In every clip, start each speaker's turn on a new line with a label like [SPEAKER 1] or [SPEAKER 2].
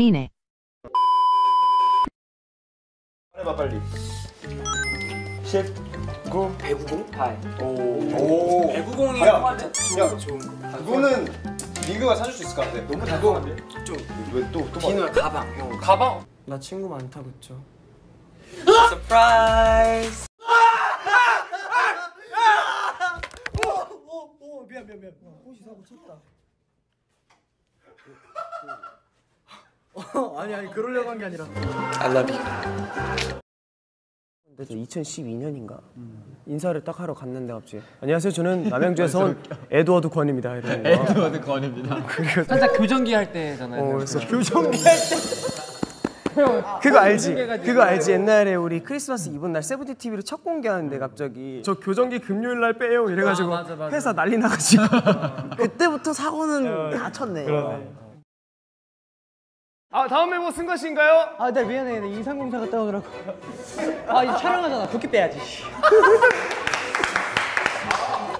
[SPEAKER 1] It.
[SPEAKER 2] 해봐 빨리 10 9
[SPEAKER 3] 배구공?
[SPEAKER 2] 8오 야,
[SPEAKER 3] 하면
[SPEAKER 2] 야.
[SPEAKER 3] 좋은 거.
[SPEAKER 2] 그거는 리그가 사줄 수 있을 것 같아 너무 달콤한데?
[SPEAKER 3] 좀
[SPEAKER 2] 왜또또
[SPEAKER 3] 비누야 가방. 형.
[SPEAKER 2] 가방?
[SPEAKER 4] 나 친구 많다 그쵸?
[SPEAKER 3] 서프라이즈.
[SPEAKER 4] 오 미안 미안 미안 호시 사고 쳤다 아니 아니 그러려고 한 게 아니라.
[SPEAKER 3] I love you.
[SPEAKER 4] 근데 저 2012년인가? 인사를 딱 하러 갔는데 갑자기 안녕하세요. 저는 남양주에서 온 에드워드 권입니다. 이러는 거야 에드워드 권입니다.
[SPEAKER 5] 살짝 교정기 할 때잖아요.
[SPEAKER 4] 어, 그래서 교정기 할 때? 그거 알지? 그거 알지? 옛날에 우리 크리스마스 이브 날 세븐틴 TV로 첫 공개하는데 갑자기. 저 교정기 금요일 날 빼요. 이래가지고
[SPEAKER 5] 아, 맞아, 맞아.
[SPEAKER 4] 회사 난리 나가지고.
[SPEAKER 6] 그때부터 사고는 다 쳤네.
[SPEAKER 4] 아 다음 멤버 승관 씨인가요?
[SPEAKER 6] 아, 나 미안해. 나 인상공사 갔다 오느라고. 아, 이제 촬영하잖아. 붓기 빼야지.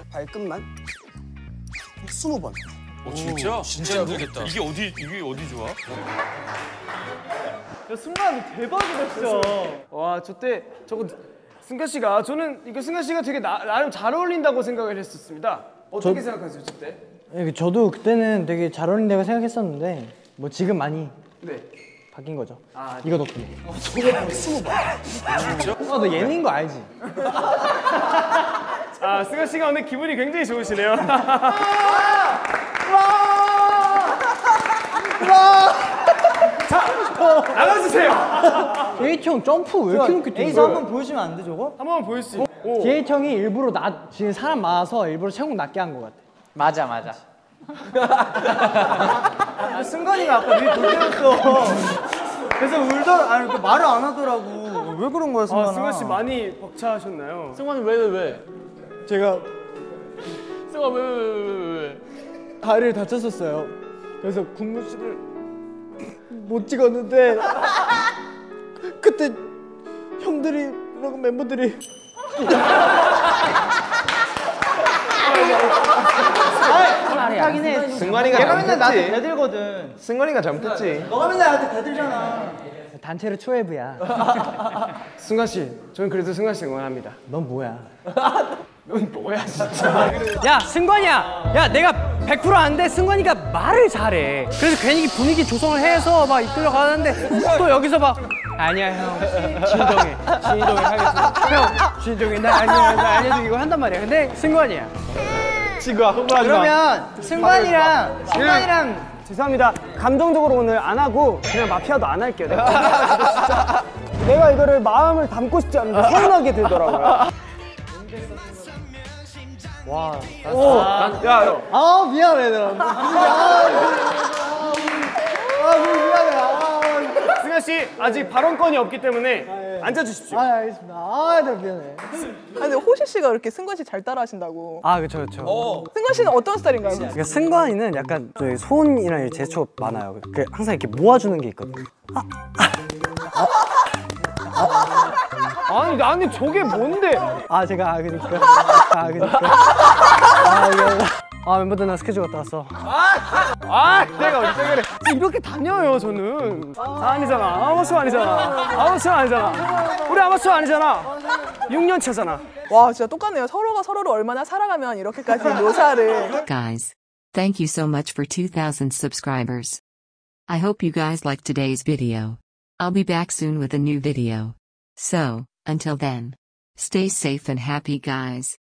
[SPEAKER 4] 발끝만 20번
[SPEAKER 7] 진짜? 진짜 힘들겠다. 이게 어디 이게 어디 좋아?
[SPEAKER 4] 야, 승관 대박이다 진짜. 와, 저때 저거 승관 씨가 저는 이거 승관 씨가 되게 나, 나름 잘 어울린다고 생각을 했었습니다. 어떻게 생각하세요, 저때?
[SPEAKER 6] 예, 저도 그때는 되게 잘 어울린다고 생각했었는데, 뭐 지금 많이
[SPEAKER 4] 네.
[SPEAKER 6] 바뀐 거죠. 이거 덕분에. 어, 저거 스무 번. 진짜? 어, 너 예능인 거 알지?
[SPEAKER 4] 아, 승관 씨가 오늘 기분이 굉장히 좋으시네요. 자, 나가주세요.
[SPEAKER 6] 제이 형 점프 왜 이렇게 높게 뛰는 거야? 한번 보여주면 안 돼, 저거?
[SPEAKER 4] 한 번만 보일 수 있. 오.
[SPEAKER 6] 제이 형이 일부러 나 지금 사람 많아서 일부러 체중 낮게 한것 같아.
[SPEAKER 5] 맞아 맞아.
[SPEAKER 6] 아, 승관이가 아까 위에 돌 때렸어. 그래서 울더라. 아니, 그 말을 안 하더라고. 왜 그런 거야,
[SPEAKER 4] 아, 승관 씨 많이 벅차하셨나요?
[SPEAKER 5] 승관이 왜 왜 왜?
[SPEAKER 6] 제가
[SPEAKER 5] 승관 왜왜 왜 왜?
[SPEAKER 6] 다리를 다쳤었어요. 그래서 국무실을 못 찍었는데 그때 형들이 그리고 멤버들이 하긴 해.
[SPEAKER 2] 승관이가
[SPEAKER 6] 걔가 맨날 나한테
[SPEAKER 2] 잘못했지
[SPEAKER 6] 대들거든.
[SPEAKER 2] 승관이가 잘못했지
[SPEAKER 6] 너가 맨날 나한테 대들잖아. 단체로 초회부야.
[SPEAKER 4] 승관 씨, 저는 그래도 승관 씨 응원합니다.
[SPEAKER 6] 넌 뭐야?
[SPEAKER 4] 넌 뭐야 진짜?
[SPEAKER 6] 야 승관이야 야 내가 100% 아는데 승관이가 말을 잘해 그래서 괜히 분위기 조성을 해서 막 이끌려 가는데 또 여기서 막 아니야 형 진동해 진동해 하겠습니다 형 진동해 나 아니야 나 아니야 이거 한단 말이야 근데 승관이야
[SPEAKER 2] 친구야. 흥분하지 마.
[SPEAKER 6] 그러면 승관이랑 승관이랑
[SPEAKER 4] 죄송합니다. 감정적으로 오늘 안 하고 그냥 마피아도 안 할게요. 내가. 진짜 내가 이거를 마음을 담고 싶지 않은데 서운하게 들더라고요.
[SPEAKER 6] 야아 미안해 나. 아, 아 미안해 아,
[SPEAKER 4] 승관 씨 아직 발언권이 없기 때문에 앉아주십시오.
[SPEAKER 6] 아 알겠습니다 아 나 미안해
[SPEAKER 8] 아니 근데 호시 씨가 그렇게 승관 씨 잘 따라하신다고.
[SPEAKER 6] 아 그쵸 그쵸
[SPEAKER 8] 승관 씨는 어떤 스타일인가요?
[SPEAKER 6] 그러니까 승관이는 약간 저희 소은이랑 제초 많아요. 그 항상 이렇게 모아주는 게 있거든요.
[SPEAKER 4] 아니 나는 저게 뭔데?
[SPEAKER 6] 아 제가 아 그니까 아 그니까 아 이게 아 멤버들 나 스케줄 갔다 왔어.
[SPEAKER 4] 아 내가 언제 그래? 이렇게 다녀요 저는. 아니잖아 아마추어 아니잖아 아마추어 아니잖아. 우리 아마추어 아니잖아. 6년 차잖아.
[SPEAKER 8] 와 진짜 똑같네요. 서로가 서로를 얼마나 사랑하면 이렇게까지 묘사를.
[SPEAKER 1] Guys, thank you so much for 2000 subscribers. I hope you guys liked today's video. I'll be back soon with a new video. So, until then, stay safe and happy guys.